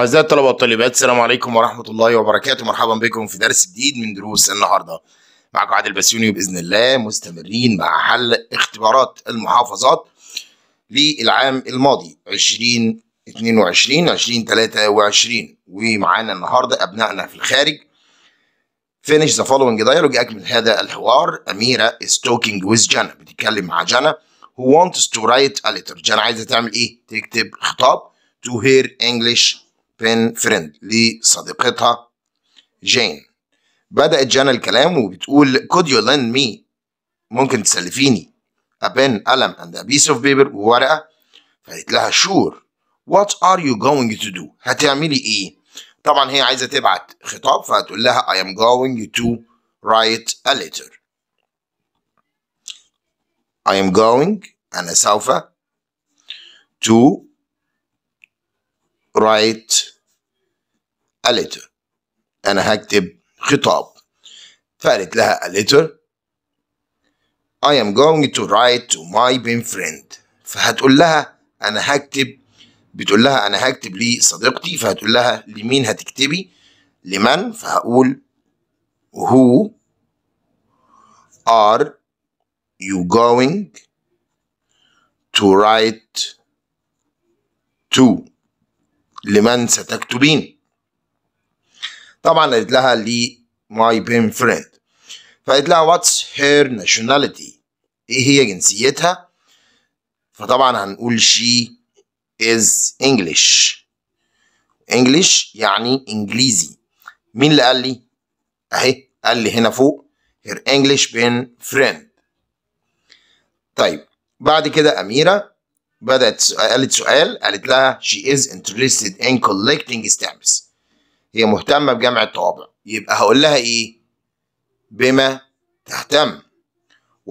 أعزائي الطلبة والطالبات السلام عليكم ورحمة الله وبركاته. مرحبا بكم في درس جديد من دروس النهاردة. معكم عادل بسيوني بإذن الله مستمرين مع حل اختبارات المحافظات للعام الماضي 2022 2023 ومعانا النهاردة أبنائنا في الخارج. Finish the following dialogue أكمل هذا الحوار أميرة is talking with جانا بتتكلم مع جانا who wants to write a letter. جانا عايزة تعمل إيه؟ تكتب خطاب to her English pen friend لصديقتها جين. بدأت جانا الكلام وبتقول could you lend me? ممكن تسلفيني. A pen قلم and a piece of paper وورقة. فقالت لها sure. What are you going to do? هتعملي إيه؟ طبعا هي عايزة تبعت خطاب فهتقول لها I am going to write a letter. I am going أنا سوف to write a letter. أنا هكتب خطاب. فقالت لها a letter. I am going to write to my pen friend. فهتقول لها أنا هكتب بتقول لها أنا هكتب لصديقتي فهتقول لها لمين هتكتبي؟ لمن؟ فهقول who are you going to write to لمن ستكتبين طبعا قالت لها لي my pen friend. فقالت لها what's her nationality إيه هي جنسيتها؟ فطبعا هنقول she is English. English يعني إنجليزي. مين اللي قال لي؟ أهي قال لي هنا فوق her English pen friend. طيب بعد كده أميرة بدأت قالت سؤال قالت لها she is interested in collecting stamps. هي مهتمة بجمع الطوابع. يبقى هقول لها إيه؟ بما تهتم.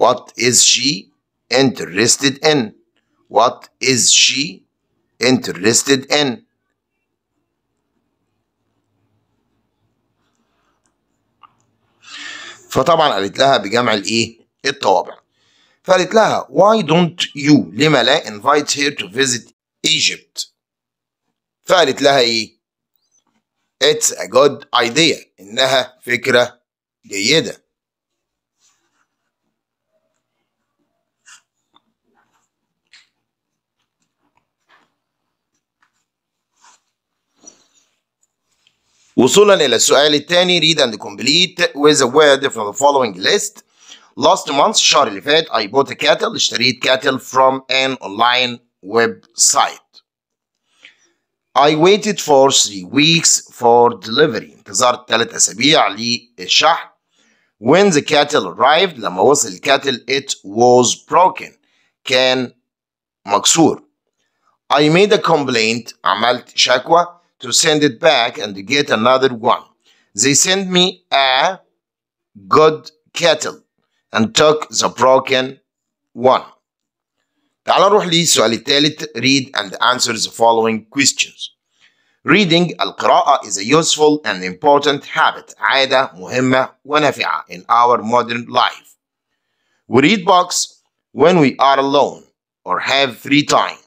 What is she interested in? What is she interested in? فطبعا قالت لها بجمع الإيه؟ الطوابع. فقالت لها why don't you لما لا invite her to visit Egypt فقالت لها إيه it's a good idea انها فكرة جيدة وصولا إلى السؤال الثاني read and complete with a word from the following list last month الشهر اللي فات I bought a cattle اشتريت cattle from an online website I waited for three weeks for delivery انتظرت ثلاث أسابيع للشحن when the cattle arrived لما وصل الكاتل it was broken كان مكسور I made a complaint عملت شكوى to send it back and get another one. They sent me a good kettle and took the broken one. تعال نروح للسؤال الثالث read and answer the following questions. Reading القراءة is a useful and important habit عادة مهمة ونافعة in our modern life. We read books when we are alone or have free time.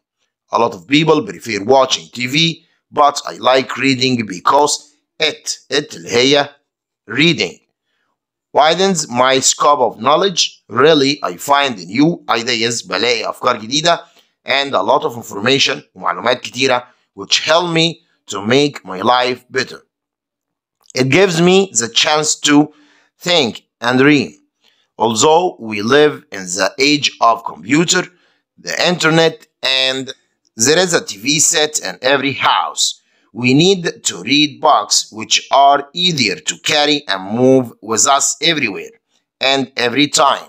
A lot of people prefer watching TV, but I like reading because it it اللي هي reading widens my scope of knowledge. Really, I find new ideas بلاقي أفكار جديدة and a lot of information ومعلومات كتيرة which help me to make my life better. It gives me the chance to think and dream. Although we live in the age of computer, the internet, and there is a TV set in every house, we need to read books which are easier to carry and move with us everywhere and every time.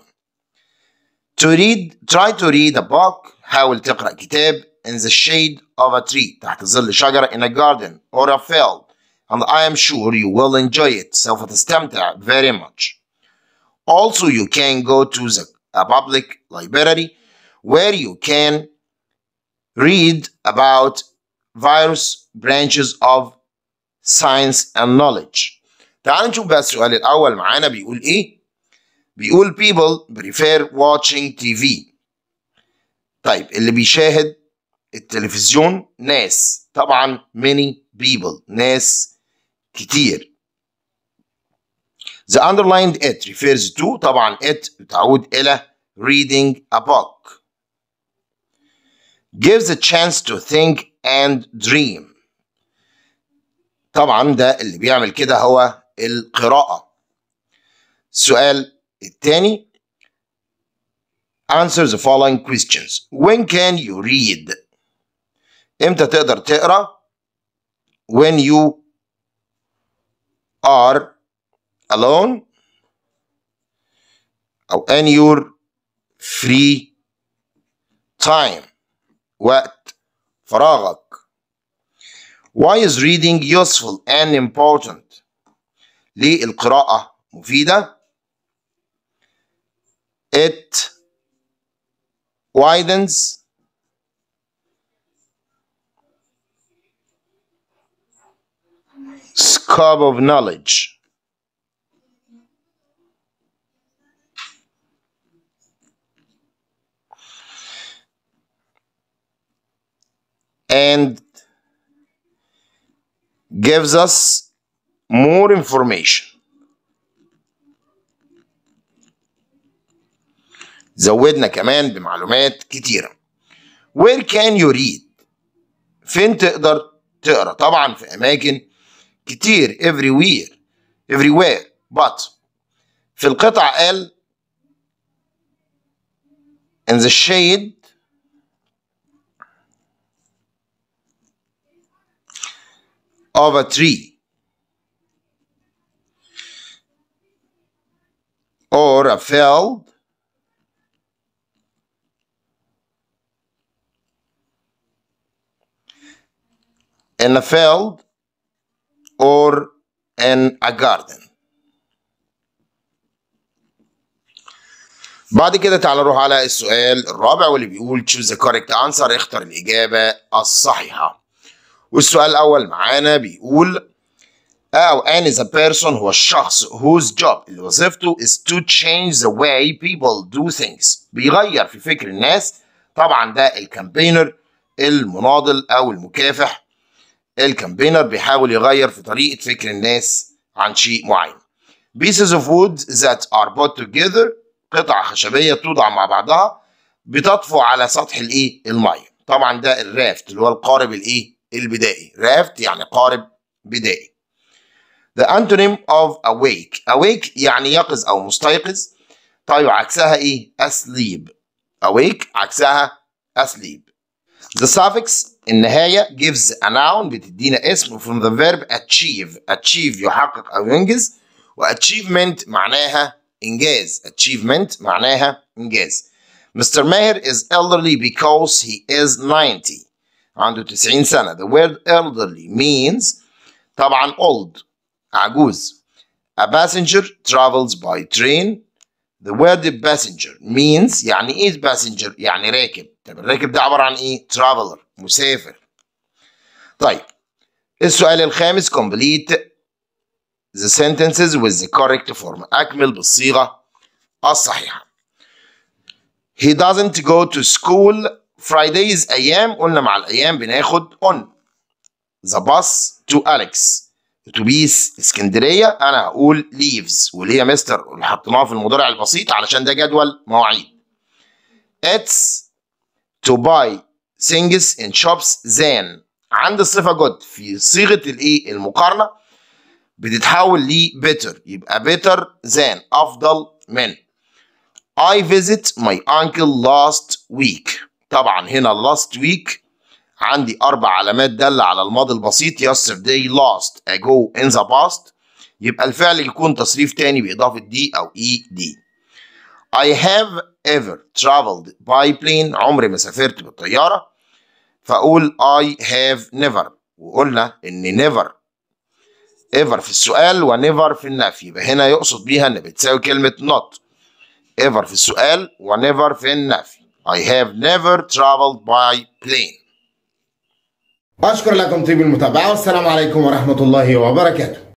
To read, try to read a book, حاول تقرأ كتاب in the shade of a tree تحت ظل شجرة in a garden or a field and I am sure you will enjoy it سوف تستمتع very much. Also, you can go to the, a public library where you can read about various branches of science and knowledge. تعال نشوف بقى السؤال الأول معانا بيقول إيه؟ بيقول people prefer watching TV. طيب اللي بيشاهد التلفزيون ناس طبعا many people ناس كتير The underlined it refers to طبعا it بتعود إلى reading a book gives a chance to think and dream طبعا ده اللي بيعمل كده هو القراءة السؤال الثاني answer the following questions when can you read إمتى تقدر تقرا when you are alone أو in your free time وقت فراغك why is reading useful and important ليه القراءة مفيدة it widens scope of knowledge and gives us more information زودنا كمان بمعلومات كتيرة where can you read فين تقدر تقرا طبعا في أماكن كتير everywhere everywhere but في القطع قال in the shade of a tree or a field. In a field or in a garden. بعد كده تعالى نروح على السؤال الرابع واللي بيقول choose the correct answer اختر الإجابة الصحيحة. والسؤال الأول معانا بيقول an is a person هو الشخص whose job اللي وظيفته is to change the way people do things. بيغير في فكر الناس. طبعا ده ال campaigner المناضل أو المكافح. ال campaigner بيحاول يغير في طريقة فكر الناس عن شيء معين. Pieces of wood that are put together قطع خشبية توضع مع بعضها بتطفو على سطح الإيه؟ المية. طبعا ده ال raft اللي هو القارب الإيه؟ البدائي رافت يعني قارب بدائي the antonym of awake awake يعني يقظ او مستيقظ طيب عكسها ايه asleep awake عكسها asleep the suffix النهاية gives a noun بتدينا اسم from the verb achieve achieve يحقق أو ينجز و achievement معناها إنجاز achievement معناها إنجاز Mr. Maher is elderly because he is 90 عنده 90 سنة the word elderly means طبعا old عجوز a passenger travels by train the word passenger means يعني ايه passenger يعني راكب طب الراكب ده عبارة عن ايه traveler مسافر طيب السؤال الخامس complete the sentences with the correct form أكمل بالصيغة الصحيحة he doesn't go to school Fridays أيام قلنا مع الأيام بناخد on. The bus to Alex. اتوبيس اسكندريه أنا هقول leaves. واللي هي مستر حطيناها في المضارع البسيط علشان ده جدول مواعيد. It's to buy things in shops than عند الصفه good. في صيغة الإيه؟ المقارنة. بتتحول ل better. يبقى better than. أفضل من. I visit my uncle last week. طبعا هنا last week. عندي أربع علامات دالة على الماضي البسيط. yesterday last ago in the past. يبقى الفعل يكون تصريف تاني بإضافة دي أو إي دي I have ever traveled by plane. عمري ما سافرت بالطيارة. فأقول I have never. وقلنا إن never. ever في السؤال و never في النفي. يبقى هنا يقصد بيها إن بتساوي كلمة not. ever في السؤال و never في النفي. I have never traveled by plane. أشكر لكم طيب المتابعة والسلام عليكم ورحمة الله وبركاته